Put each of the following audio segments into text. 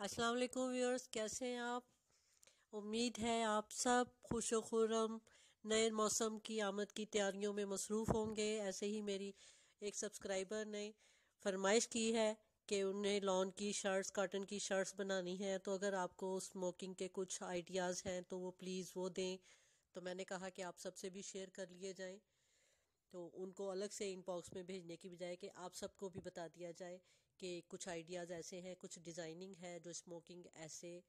अस्सलाम वालेकुम व्यूअर्स, कैसे हैं आप? उम्मीद है आप सब खुश खुरम नए मौसम की आमद की तैयारियों में मसरूफ़ होंगे। ऐसे ही मेरी एक सब्सक्राइबर ने फरमाइश की है कि उन्हें लॉन की शर्ट्स, कॉटन की शर्ट्स बनानी है। तो अगर आपको स्मोकिंग के कुछ आइडियाज़ हैं तो वो प्लीज़ वो दें। तो मैंने कहा कि आप सबसे भी शेयर कर लिए जाएँ। तो उनको अलग से इनबॉक्स में भेजने की बजाय कि आप सबको भी बता दिया जाए कि कुछ आइडियाज़ ऐसे हैं, कुछ डिज़ाइनिंग है जो स्मोकिंग ऐसे,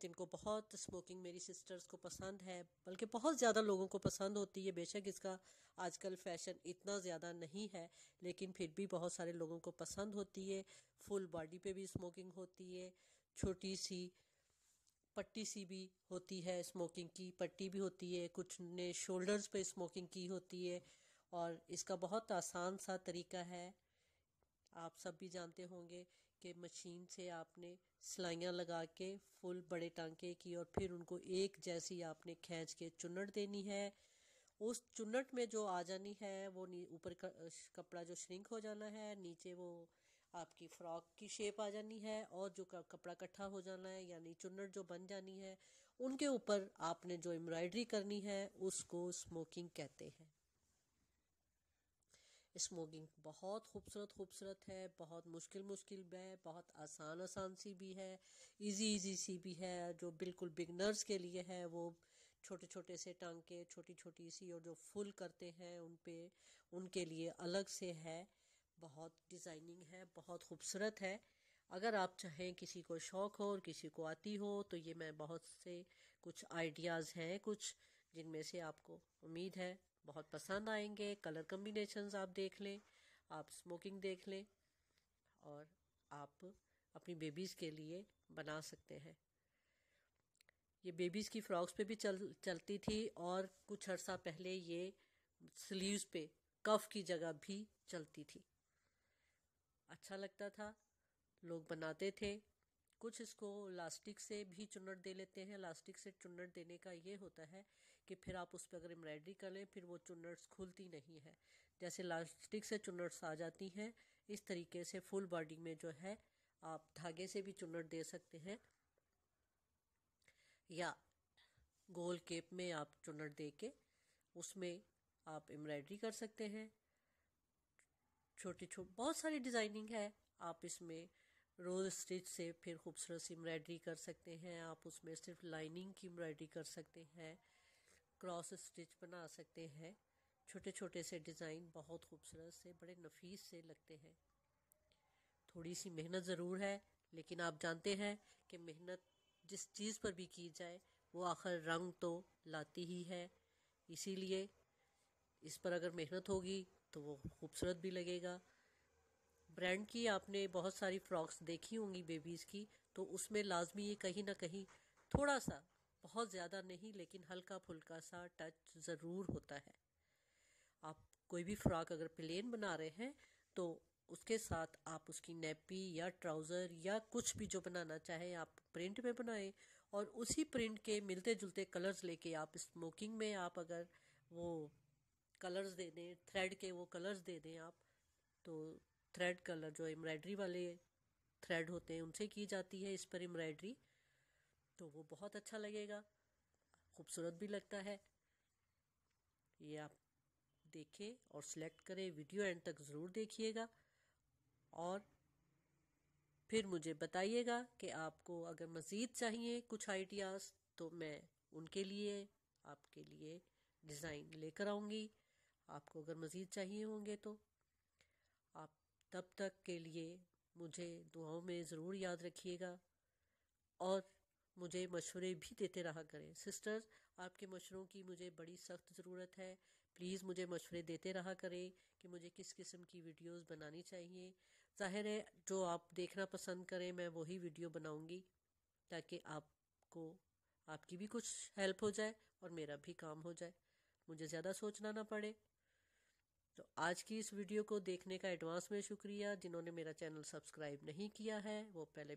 जिनको बहुत स्मोकिंग मेरी सिस्टर्स को पसंद है, बल्कि बहुत ज़्यादा लोगों को पसंद होती है। बेशक इसका आजकल फ़ैशन इतना ज़्यादा नहीं है, लेकिन फिर भी बहुत सारे लोगों को पसंद होती है। फुल बॉडी पे भी स्मोकिंग होती है, छोटी सी, पट्टी सी भी होती है स्मोकिंग की, पट्टी भी होती है, कुछ ने शोल्डर्स पे स्मोकिंग की होती है। और इसका बहुत आसान सा तरीका है। आप सब भी जानते होंगे कि मशीन से आपने सिलाइयाँ लगा के, फुल बड़े टांके की और फिर उनको एक जैसी आपने खींच के चुनट देनी है। उस चुनट में जो आ जानी है, वो ऊपर कपड़ा जो श्रिंक हो जाना है, नीचे वो आपकी फ्रॉक की शेप आ जानी है और जो कपड़ा इकट्ठा हो जाना है यानी चुनट जो बन जानी है, उनके ऊपर आपने जो एम्ब्रॉयडरी करनी है, उसको स्मोकिंग कहते हैं। स्मोकिंग बहुत खूबसूरत खूबसूरत है, बहुत मुश्किल मुश्किल भी है, बहुत आसान आसान सी भी है इजी इजी सी भी है, जो बिल्कुल बिगनर्स के लिए है, वो छोटे छोटे से टांके छोटी छोटी सी और जो फुल करते हैं, उन पे, उनके लिए अलग से है, बहुत डिज़ाइनिंग है, बहुत खूबसूरत है। अगर आप चाहें किसी को शौक़ हो और किसी को आती हो तो ये मैं बहुत से कुछ आइडियाज़ हैं, कुछ जिनमें से आपको उम्मीद है। बहुत पसंद आएँगे कलर कम्बिनेशंस आप देख लें, आप स्मोकिंग देख लें और आप अपनी बेबीज़ के लिए बना सकते हैं। ये बेबीज़ की फ्रॉक्स पे भी चल, चलती थी और कुछ अर्सा पहले ये स्लीव्स पे कफ की जगह भी चलती थी। अच्छा लगता था, लोग बनाते थे। कुछ इसको लास्टिक से भी चुन्नट दे लेते हैं। लास्टिक से चुन्नट देने का ये होता है कि फिर आप उस पर अगर एम्ब्रॉयडरी कर लें, फिर वो चुन्नट्स खुलती नहीं है। जैसे लास्टिक से चुन्नट्स आ जाती हैं, इस तरीके से फुल बॉडी में जो है, आप धागे से भी चुन्नट दे सकते हैं। या गोल केप में आप चुन्नट दे के उसमें आप एम्ब्रॉयडरी कर सकते हैं। छोटी छोटी बहुत सारी डिज़ाइनिंग है। आप इसमें रोज स्टिच से फिर खूबसूरत सी एम्ब्रॉयडरी कर सकते हैं। आप उसमें सिर्फ़ लाइनिंग की एम्ब्रॉयडरी कर सकते हैं। क्रॉस स्टिच बना सकते हैं। छोटे छोटे से डिज़ाइन बहुत खूबसूरत से, बड़े नफीस से लगते हैं। थोड़ी सी मेहनत ज़रूर है, लेकिन आप जानते हैं कि मेहनत जिस चीज़ पर भी की जाए, वो आखिर रंग तो लाती ही है। इसीलिए इस पर अगर मेहनत होगी तो वो खूबसूरत भी लगेगा। ब्रांड की आपने बहुत सारी फ्रॉक्स देखी होंगी बेबीज़ की तो उसमें लाजमी ये कहीं ना कहीं थोड़ा सा बहुत ज़्यादा नहीं, लेकिन हल्का फुल्का सा टच ज़रूर होता है। आप कोई भी फ्रॉक अगर प्लेन बना रहे हैं तो उसके साथ आप उसकी नेपी या ट्राउज़र या कुछ भी जो बनाना चाहे, आप प्रिंट में बनाएँ और उसी प्रिंट के मिलते जुलते कलर्स लेके आप स्मोकिंग में आप अगर वो कलर्स दे दें थ्रेड के वो कलर्स दे दें आप तो थ्रेड कलर जो एम्ब्रॉयडरी वाले थ्रेड होते हैं, उनसे की जाती है इस पर एम्ब्रॉयडरी तो वो बहुत अच्छा लगेगा। खूबसूरत भी लगता है। ये आप देखें और सिलेक्ट करें वीडियो एंड तक ज़रूर देखिएगा। और फिर मुझे बताइएगा कि आपको अगर मज़ीद चाहिए कुछ आइडियाज़ तो मैं उनके लिए, आपके लिए डिज़ाइन लेकर आऊँगी। आपको अगर मज़ीद चाहिए होंगे तो आप तब तक के लिए मुझे दुआओं में ज़रूर याद रखिएगा। और मुझे मशवरे भी देते रहा करें। सिस्टर्स आपके मशवरों की मुझे बड़ी सख्त ज़रूरत है। प्लीज़ मुझे मशवरे देते रहा करें कि मुझे किस किस्म की वीडियोस बनानी चाहिए। ज़ाहिर है, जो आप देखना पसंद करें, मैं वही वीडियो बनाऊँगी, ताकि आपको, आपकी भी कुछ हेल्प हो जाए और मेरा भी काम हो जाए। मुझे ज़्यादा सोचना ना पड़े। तो आज की इस वीडियो को देखने का एडवांस में शुक्रिया। जिन्होंने मेरा चैनल सब्सक्राइब नहीं किया है, वो पहले